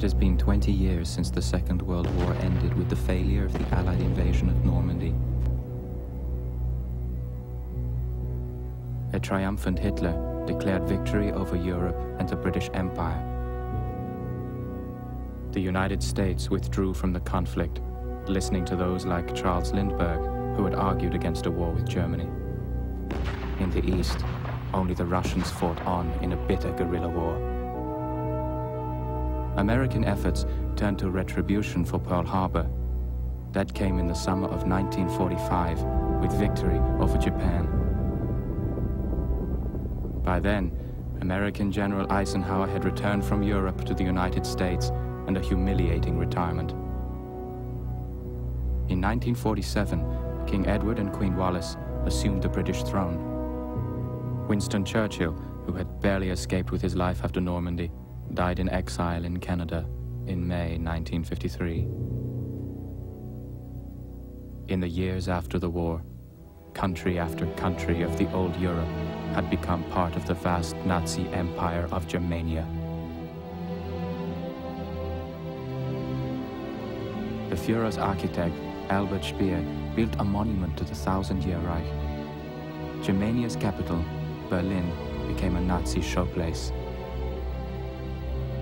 It has been 20 years since the Second World War ended with the failure of the Allied invasion of Normandy. A triumphant Hitler declared victory over Europe and the British Empire. The United States withdrew from the conflict, listening to those like Charles Lindbergh, who had argued against a war with Germany. In the East, only the Russians fought on in a bitter guerrilla war. American efforts turned to retribution for Pearl Harbor. That came in the summer of 1945 with victory over Japan. By then, American General Eisenhower had returned from Europe to the United States and a humiliating retirement. In 1947, King Edward and Queen Wallis assumed the British throne. Winston Churchill, who had barely escaped with his life after Normandy, died in exile in Canada in May 1953. In the years after the war, country after country of the old Europe had become part of the vast Nazi empire of Germania. The Führer's architect, Albert Speer, built a monument to the Thousand-Year Reich. Germania's capital, Berlin, became a Nazi showplace.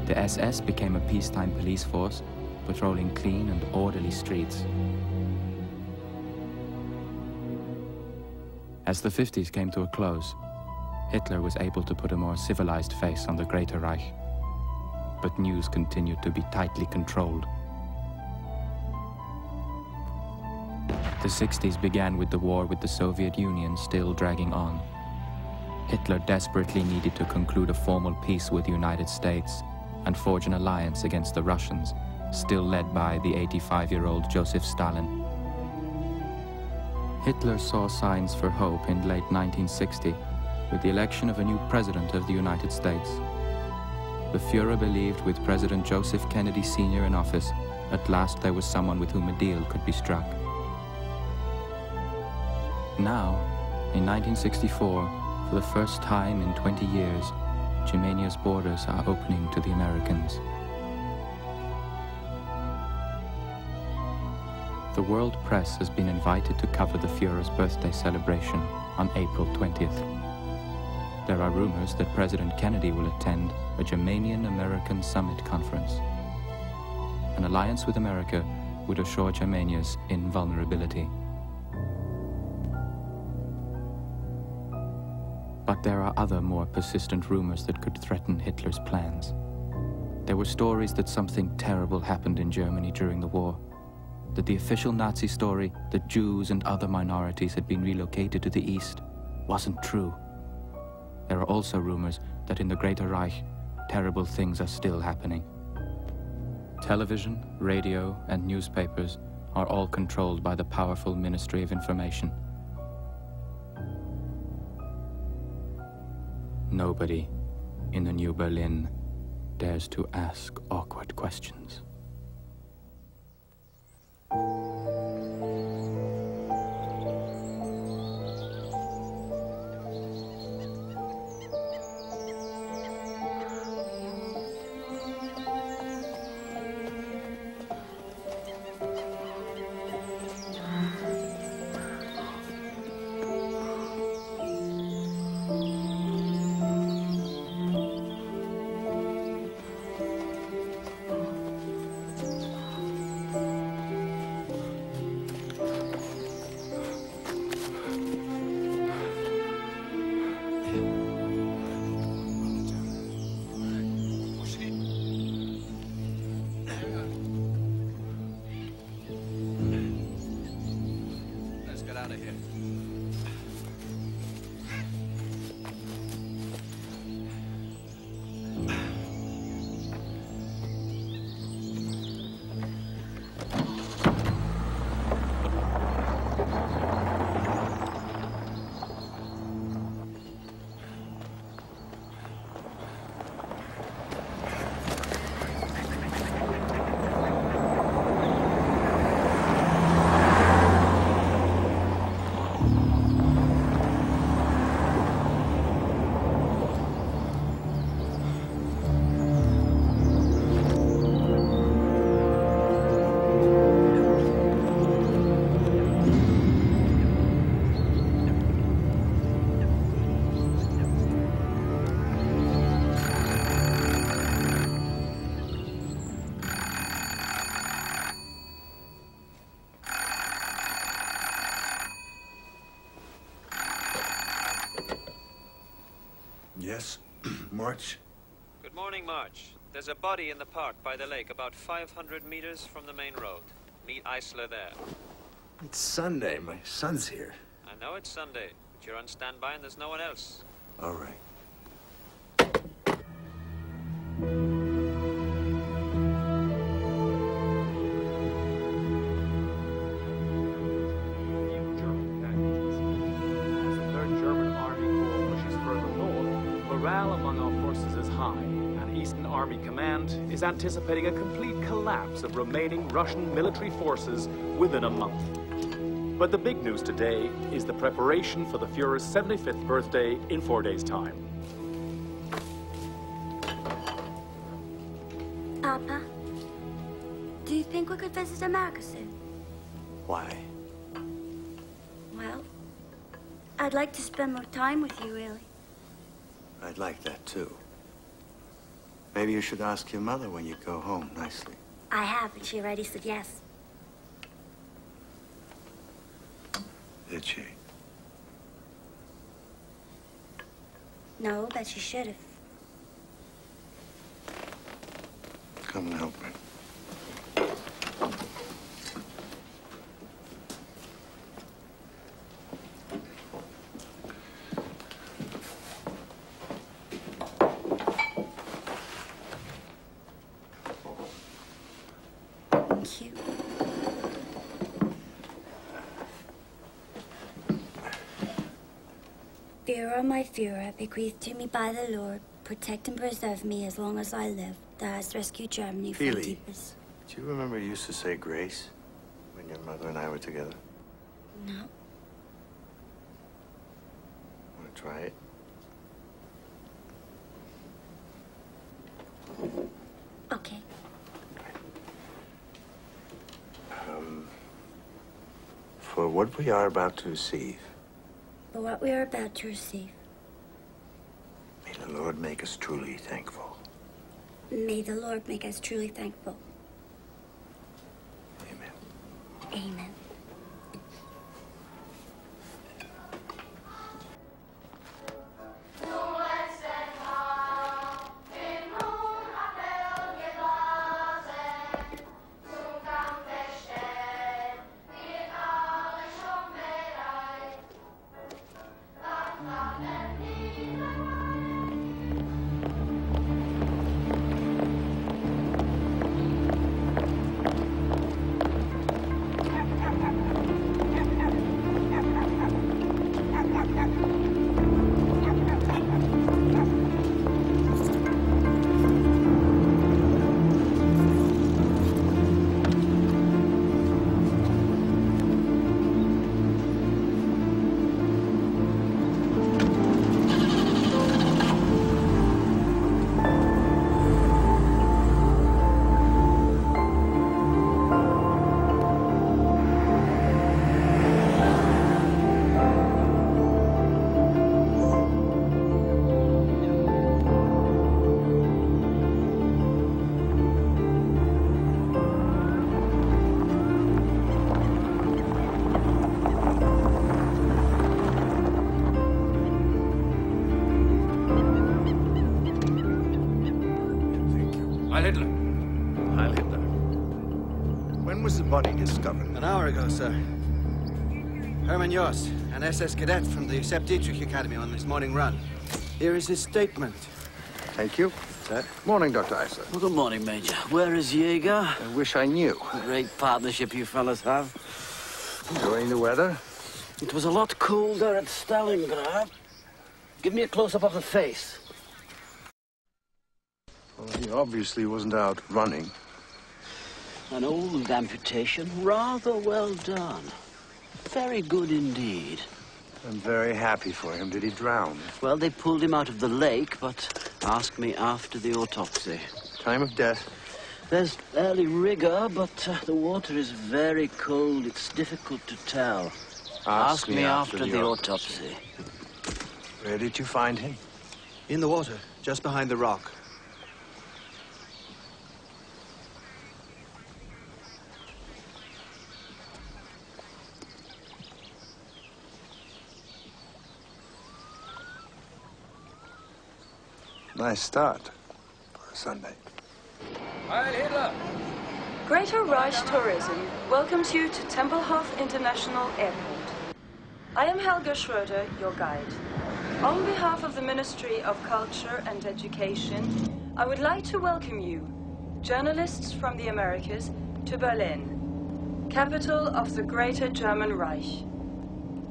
The SS became a peacetime police force, patrolling clean and orderly streets. As the 50s came to a close, Hitler was able to put a more civilized face on the Greater Reich. But news continued to be tightly controlled. The 60s began with the war with the Soviet Union still dragging on. Hitler desperately needed to conclude a formal peace with the United States and forge an alliance against the Russians, still led by the 85-year-old Joseph Stalin. Hitler saw signs for hope in late 1960 with the election of a new president of the United States. The Fuhrer believed with President Joseph Kennedy Sr. in office, at last there was someone with whom a deal could be struck. Now, in 1964, for the first time in 20 years, Germania's borders are opening to the Americans. The world press has been invited to cover the Fuhrer's birthday celebration on April 20th. There are rumors that President Kennedy will attend a Germanian-American Summit Conference. An alliance with America would assure Germania's invulnerability. But there are other more persistent rumors that could threaten Hitler's plans. There were stories that something terrible happened in Germany during the war. That the official Nazi story that Jews and other minorities had been relocated to the east wasn't true. There are also rumors that in the Greater Reich, terrible things are still happening. Television, radio, and newspapers are all controlled by the powerful Ministry of Information. Nobody in the New Berlin dares to ask awkward questions. March? Good morning, March. There's a body in the park by the lake, about 500 meters from the main road. Meet Eisler there. It's Sunday. My son's here. I know it's Sunday, but you're on standby and there's no one else. All right. Forces is and Eastern Army Command is anticipating a complete collapse of remaining Russian military forces within a month. But the big news today is the preparation for the Fuhrer's 75th birthday in four days' time. Papa, do you think we could visit America soon? Why? Well, I'd like to spend more time with you, really. I'd like that, too. Maybe you should ask your mother when you go home nicely. I have, and she already said yes. Did she? No, but she should have. Come and help me. Thank you. Führer, my Führer, bequeathed to me by the Lord, protect and preserve me as long as I live, thou hast rescued Germany from Feely. deepest. Do you remember you used to say grace when your mother and I were together? No. Want to try it? Okay. Um, for what we are about to receive, For what we are about to receive, may the Lord make us truly thankful. may the Lord make us truly thankful. Amen. Amen. An hour ago, sir. Hermann Jost, an SS cadet from the Sepp Dietrich Academy on his morning run. Here is his statement. Thank you. Sir? Morning, Dr. Eisler. Well, good morning, Major. Where is Jaeger? I wish I knew. Great partnership you fellas have. Enjoying the weather? It was a lot colder at Stalingrad. Give me a close-up of the face. Well, he obviously wasn't out running. An old amputation. Rather well done. Very good indeed. I'm very happy for him. Did he drown? Well, they pulled him out of the lake, but ask me after the autopsy. Time of death? There's early rigor, but uh, the water is very cold. It's difficult to tell. Ask, me, after, the, autopsy. Where did you find him? In the water, just behind the rock. Nice start for a Sunday. Heil Hitler! Greater Reich Tourism welcomes you to Tempelhof International Airport. I am Helga Schroeder, your guide. On behalf of the Ministry of Culture and Education, I would like to welcome you, journalists from the Americas, to Berlin, capital of the Greater German Reich.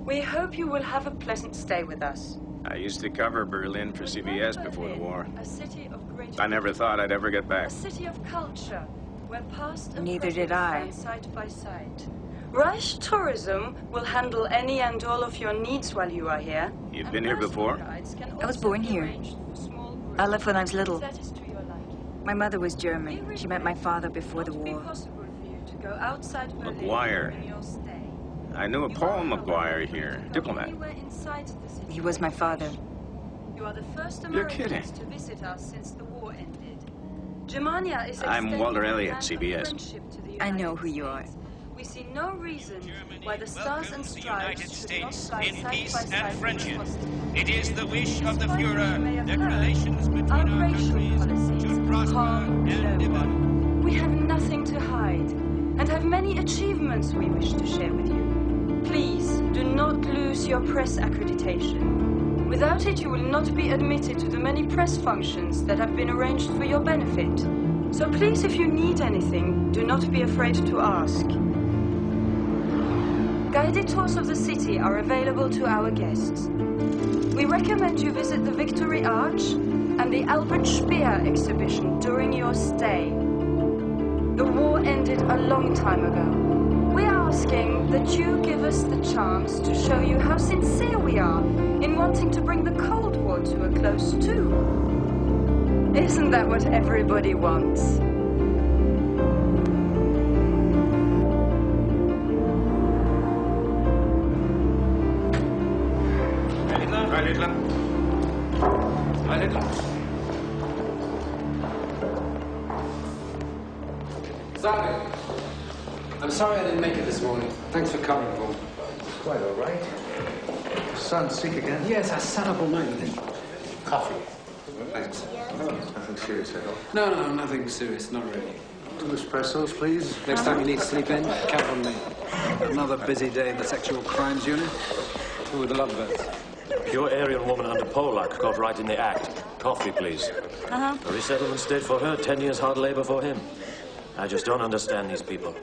We hope you will have a pleasant stay with us. I used to cover Berlin for CBS before the war. A city of great I never thought I'd ever get back. A city of culture, where past and Neither present did I. stand side by side. Reich Tourism will handle any and all of your needs while you are here. You've been here before? I was born here. I left when I was little. My mother was German. She met my father before the war. To go outside Berlin Maguire. during your stay. I knew a Paul Maguire here, diplomat. Anywhere inside the city. He was my father. You are the first You're Americans to visit us since the war ended. Germania is I'm extending Walter her Elliott, hand of CBS. friendship to the I know who you are. We see no reason why the stars and stripes United should not States fly in side peace by and side with friendship. It is the wish of the Despite what you may Fuhrer that relations between our our racial countries policies should prosper and no develop. We have nothing to hide and have many achievements we wish to share with you. Do not lose your press accreditation. Without it, you will not be admitted to the many press functions that have been arranged for your benefit. So please, if you need anything, do not be afraid to ask. Guided tours of the city are available to our guests. We recommend you visit the Victory Arch and the Albert Speer exhibition during your stay. The war ended a long time ago. Asking that you give us the chance to show you how sincere we are in wanting to bring the Cold War to a close too. Isn't that what everybody wants? Heil Hitler. Heil Hitler. Sally, I'm sorry I didn't make it this morning. Thanks for covering for me. Quite all right. Son sick again? Yes, I sat up all night with him. Coffee. Thanks. Nothing serious, I hope. No, no, nothing serious, not really. Two espressos, please. Next time you need to sleep in, count on me. Another busy day in the sexual crimes unit. Two with the lovebirds. Your Aryan woman under Polak got right in the act. Coffee, please. Uh-huh. A resettlement state for her, ten years hard labor for him. I just don't understand these people.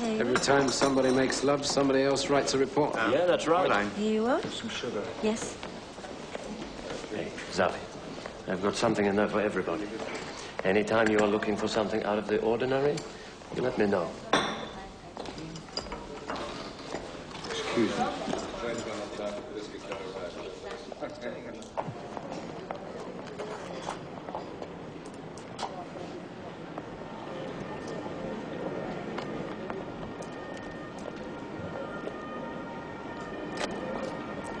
Every time somebody makes love, somebody else writes a report. Yeah, that's right. Here you are. Some sugar. Yes. Hey, Zavi, I've got something in there for everybody. Anytime you are looking for something out of the ordinary, you let me know. Excuse me.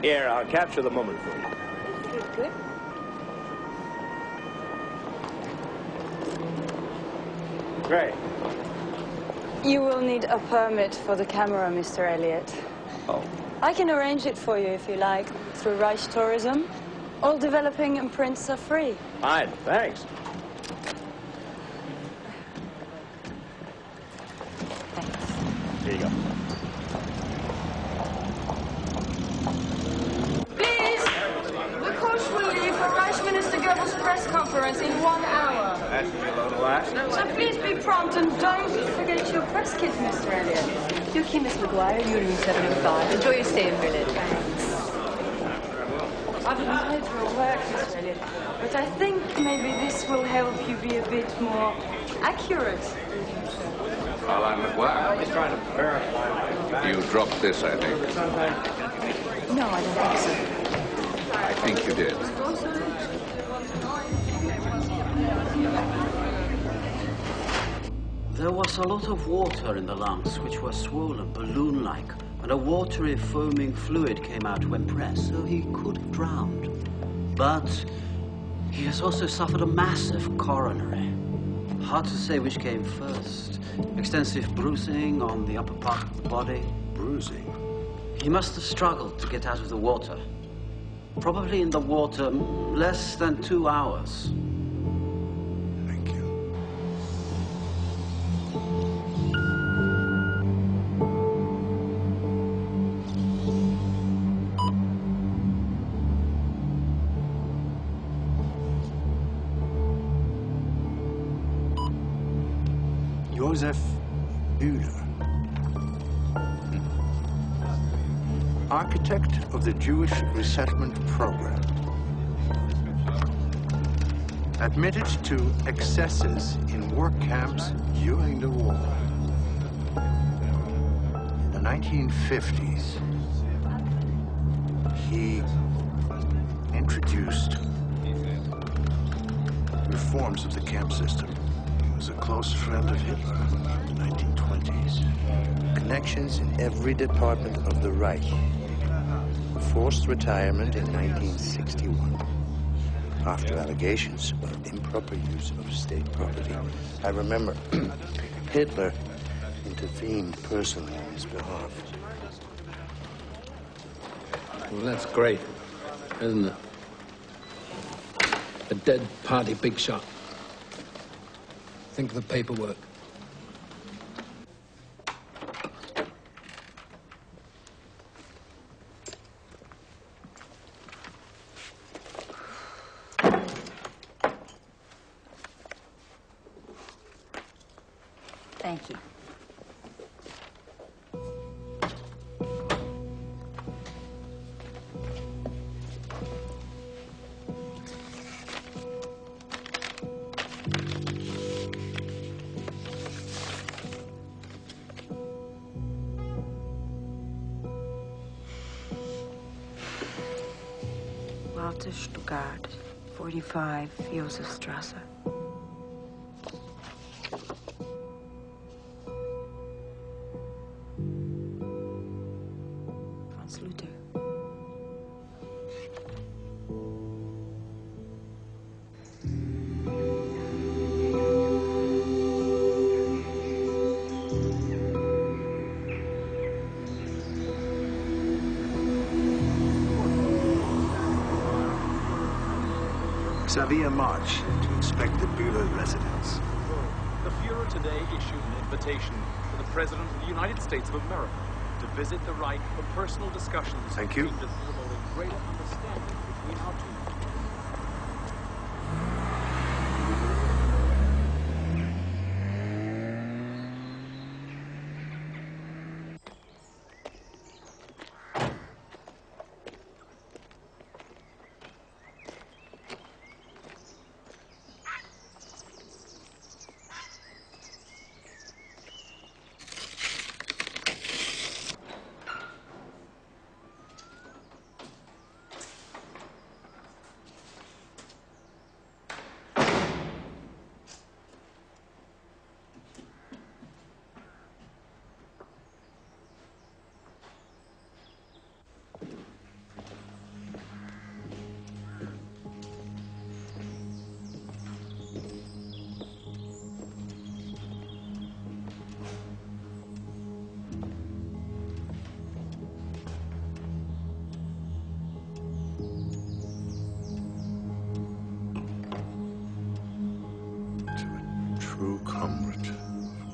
Here, I'll capture the moment for you. Good, good. Great. You will need a permit for the camera, Mr. Elliot. Oh. I can arrange it for you if you like, through Reich Tourism. All developing imprints are free. Fine, thanks. Here you go. Please! The coach will leave for Reich Minister Goebbels' press conference in one hour. That's a load of laughs. So please be prompt and don't forget your press kit, Mr. Elliot. Your key, Miss Maguire, Union 705. Enjoy your stay in Berlin. I've been paid for work, Mr. Elliot, but I think maybe this will help you be a bit more accurate. Well, I'm Maguire. He's trying to verify. You dropped this, I think. No, I don't think so. I think you did. There was a lot of water in the lungs, which were swollen, balloon-like, and a watery, foaming fluid came out when pressed, so he could have drowned. But he has also suffered a massive coronary. Hard to say which came first. Extensive bruising on the upper part of the body. Bruising? He must have struggled to get out of the water. Probably in the water less than two hours. Architect of the Jewish Resettlement Program. Admitted to excesses in work camps during the war. In the 1950s, he introduced reforms of the camp system. He was a close friend of Hitler in the 1920s. Connections in every department of the Reich. Forced retirement in 1961 after allegations of improper use of state property. I remember Hitler intervened personally on his behalf. Well, that's great, isn't it? A dead party big shot. Think of the paperwork. Thank you. Walter Stuckart, 45 Josefstrasse. Invitation to the President of the United States of America to visit the Reich for personal discussions Thank you. aimed at promoting greater understanding between our two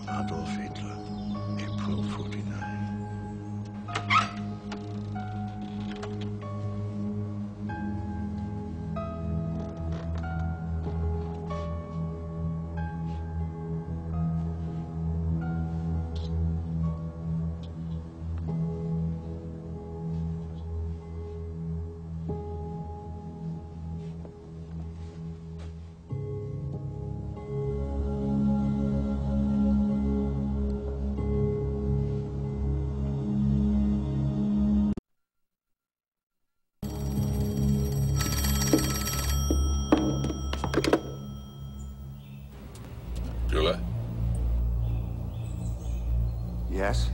Adolf Hitler, Yes?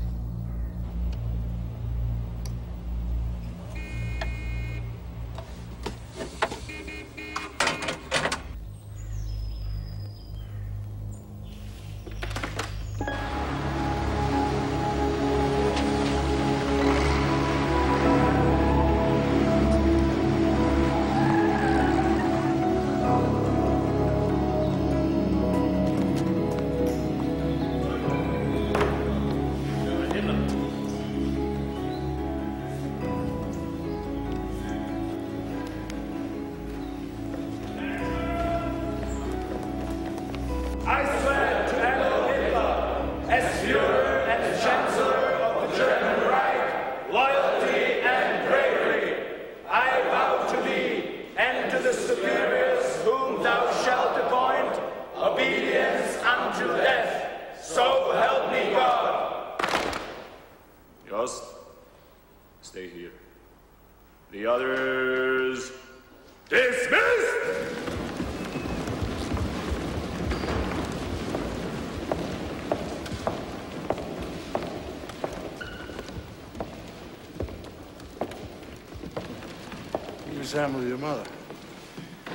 You resemble your mother.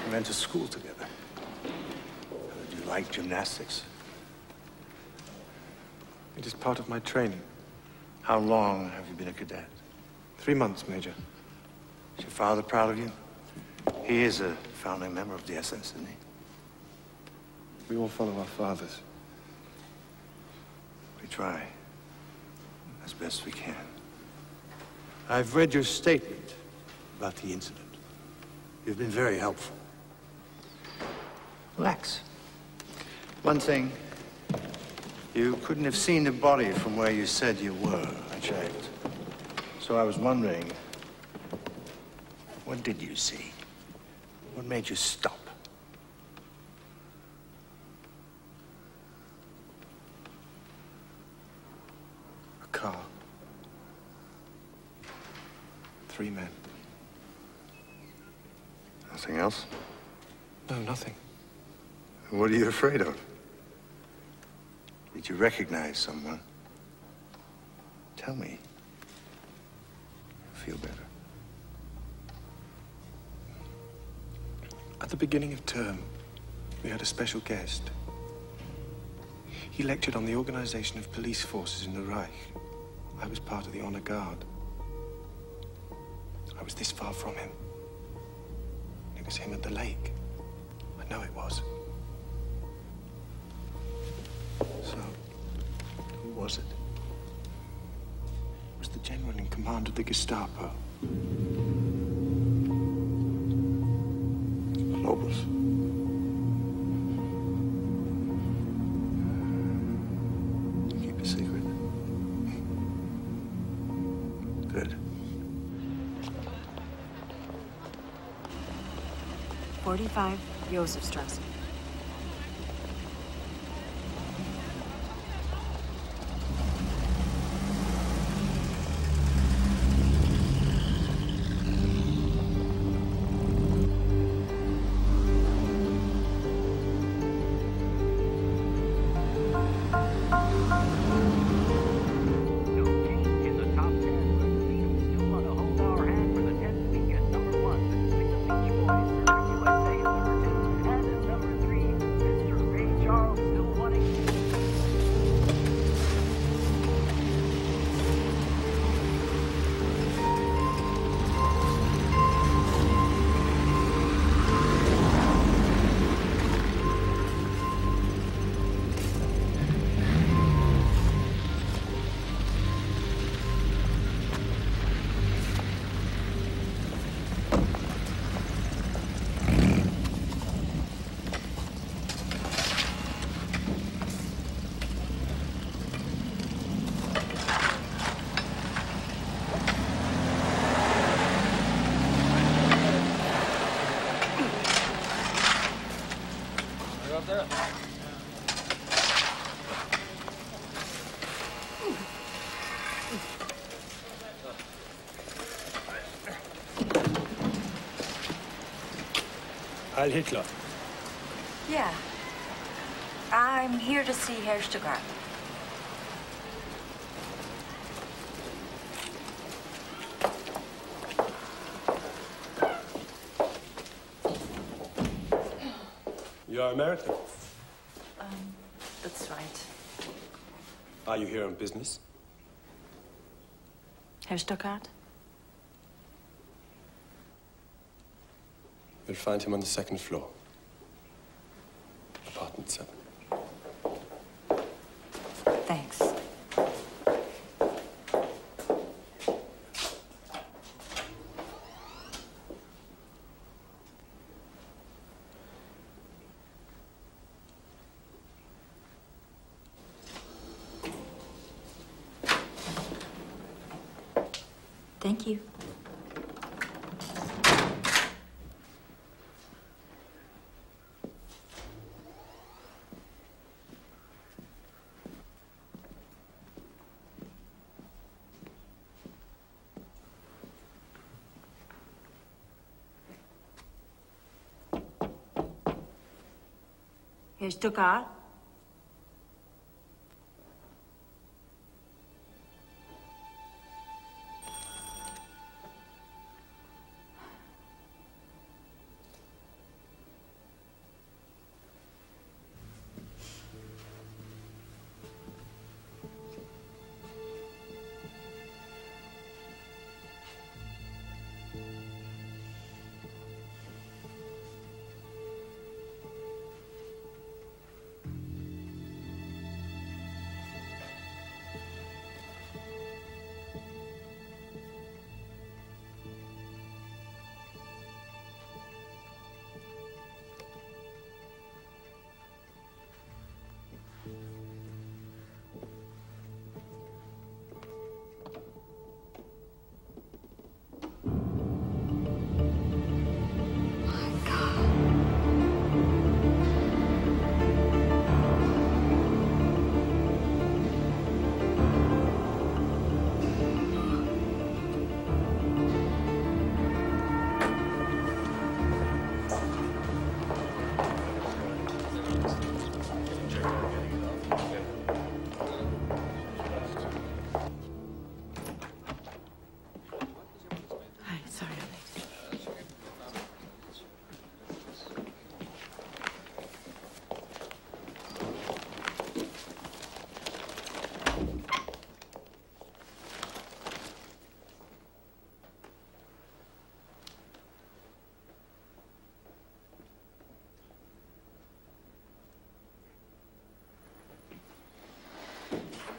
We went to school together. Do you like gymnastics? It is part of my training. How long have you been a cadet? Three months, Major. Is your father proud of you? He is a founding member of the SS, isn't he? We all follow our fathers. We try as best we can. I've read your statement about the incident. You've been very helpful. Relax. One thing, you couldn't have seen the body from where you said you were. I checked. So I was wondering, what did you see? What made you stop? A car. Three men. Nothing else? No, nothing. What are you afraid of? Did you recognize someone? Tell me. Feel better. At the beginning of term, we had a special guest. He lectured on the organization of police forces in the Reich. I was part of the honor guard. I was this far from him. It was him at the lake. I know it was. So, who was it? It was the general in command of the Gestapo. Globus. 45 Josefstrasse. Heil Hitler. Yeah. I'm here to see Herr Stuckart. You're American. Um, that's right. Are you here on business? Herr Stuckart? You'll find him on the second floor. Apartment 7. Thanks. Thank you. Here's Stuckart.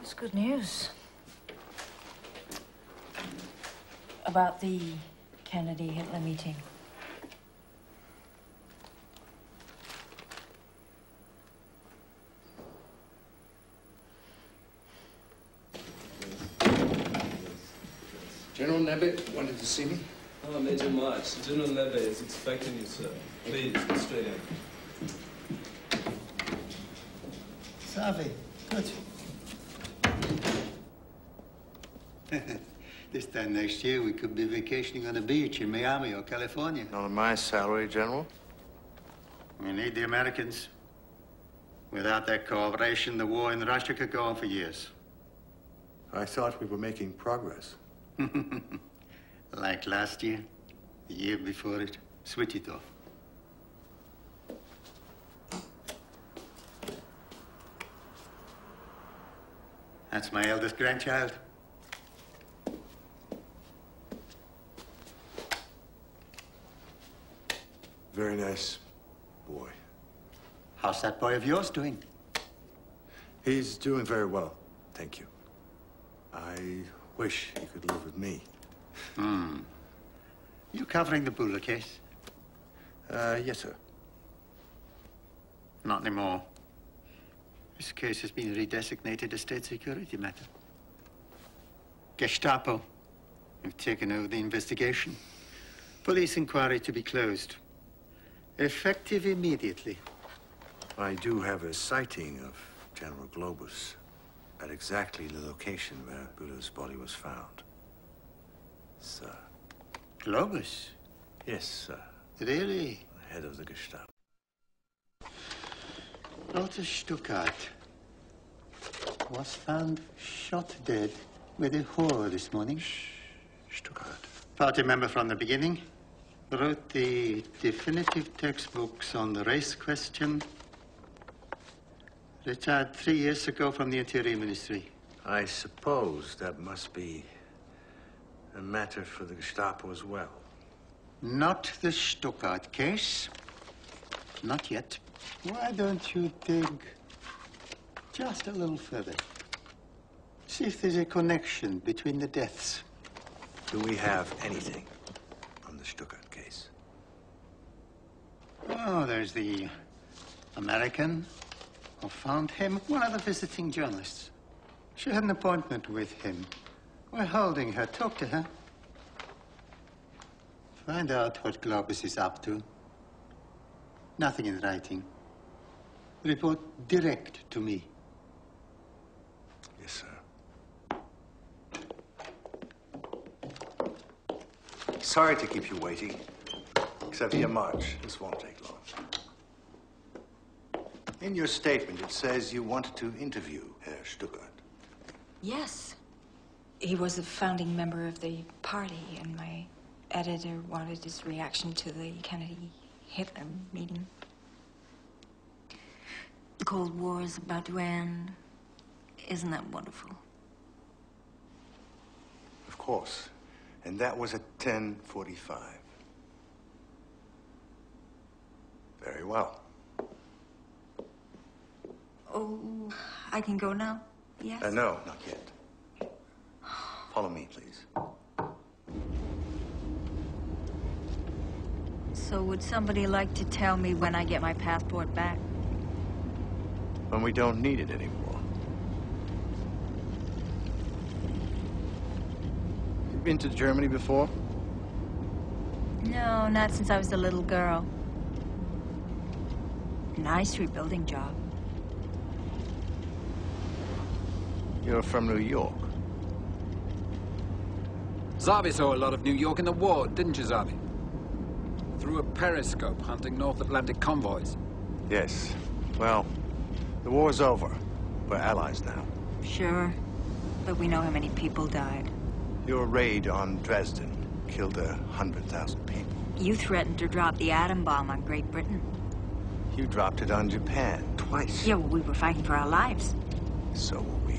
It's good news. About the Kennedy Hitler meeting. General Nebe wanted to see me. Oh, Major March, General Nebe is expecting you, sir. Please, go straight in. Zavi, good. this time next year, we could be vacationing on a beach in Miami or California. Not on my salary, General. We need the Americans. Without their cooperation, the war in Russia could go on for years. I thought we were making progress. like last year, the year before it. Switch it off. That's my eldest grandchild. Very nice boy. How's that boy of yours doing? He's doing very well, thank you. I wish he could live with me. Hmm. You covering the Buller case? Uh, yes, sir. Not anymore. This case has been redesignated a state security matter. Gestapo have taken over the investigation. Police inquiry to be closed. Effective immediately. I do have a sighting of General Globus at exactly the location where Buller's body was found. Sir. Globus? Yes, sir. Really? Head of the Gestapo. Walter Stuckart was found shot dead with a whore this morning. Stuckart. Party member from the beginning. Wrote the definitive textbooks on the race question. Retired three years ago from the Interior Ministry. I suppose that must be a matter for the Gestapo as well. Not the Stuckart case. Not yet. Why don't you dig just a little further? See if there's a connection between the deaths. Do we have anything on the Stuckart? Oh, there's the American who found him, one of the visiting journalists. She had an appointment with him. We're holding her. Talk to her. Find out what Globus is up to. Nothing in writing. Report direct to me. Yes, sir. Sorry to keep you waiting. Xavier March, this won't take long. In your statement, it says you wanted to interview Herr Stuckart. Yes. He was a founding member of the party, and my editor wanted his reaction to the Kennedy Hitler meeting. The Cold War is about to end. Isn't that wonderful? Of course. And that was at 1045. Very well. Oh, I can go now? Yes? Uh, no, not yet. Follow me, please. So would somebody like to tell me when I get my passport back? When we don't need it anymore. You been to Germany before? No, not since I was a little girl. Nice rebuilding job. You're from New York. Zavi saw a lot of New York in the war, didn't you, Zavi? Through a periscope hunting North Atlantic convoys. Yes. Well, the war's over. We're allies now. Sure. But we know how many people died. Your raid on Dresden killed a hundred thousand people. You threatened to drop the atom bomb on Great Britain. You dropped it on Japan twice. Yeah, well, we were fighting for our lives. So were we.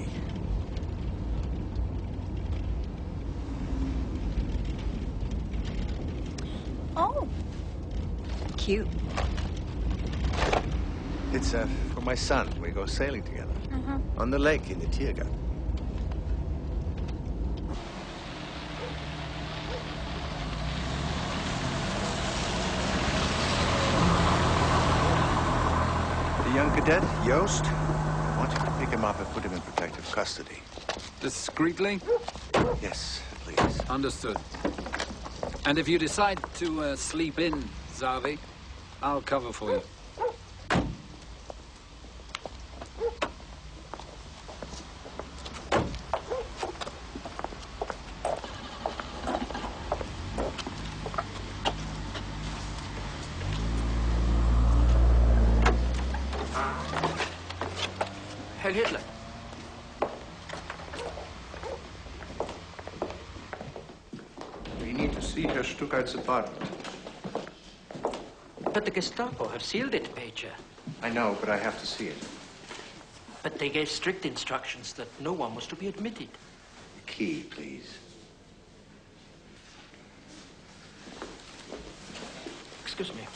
Oh. Cute. It's uh, for my son. We go sailing together. Uh-huh. On the lake in the Tiergarten. Cadet, Jost, I want you to pick him up and put him in protective custody. Discreetly? Yes, please. Understood. And if you decide to uh, sleep in, Zavi, I'll cover for you. Herr Hitler. We need to see Herr Stuckart's apartment. But the Gestapo have sealed it, Major. I know, but I have to see it. But they gave strict instructions that no one was to be admitted. The key, please. Excuse me.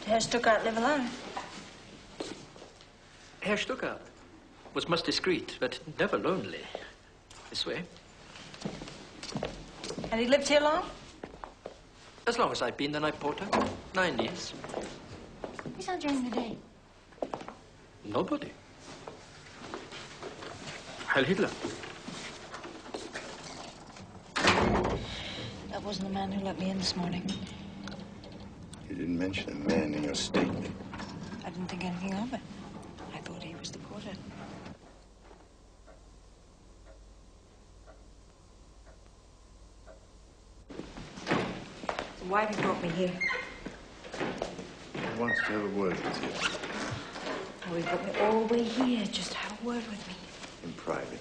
Did Herr Stuckart live alone? Herr Stuckart was most discreet, but never lonely. This way. And he lived here long? As long as I've been the night porter. Nine years. He's on during the day. Nobody. Heil Hitler. That wasn't the man who let me in this morning. You didn't mention a man in your statement. I didn't think anything of it. I thought he was the porter. So why have you brought me here? I wanted to have a word with you Oh, he brought me all the way here just to have a word with me. in private.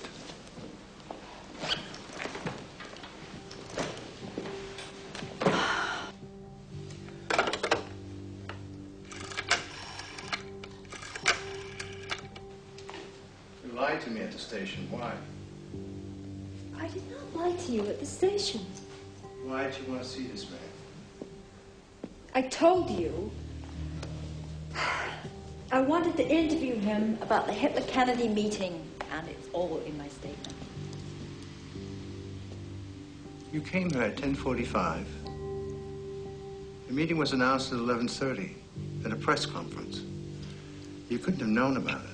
You lied to me at the station. Why? I did not lie to you at the station. Why did you want to see this man? I told you I wanted to interview him about the Hitler Kennedy meeting, and it's all in my statement. You came here at 10:45. The meeting was announced at 11:30 at a press conference. You couldn't have known about it.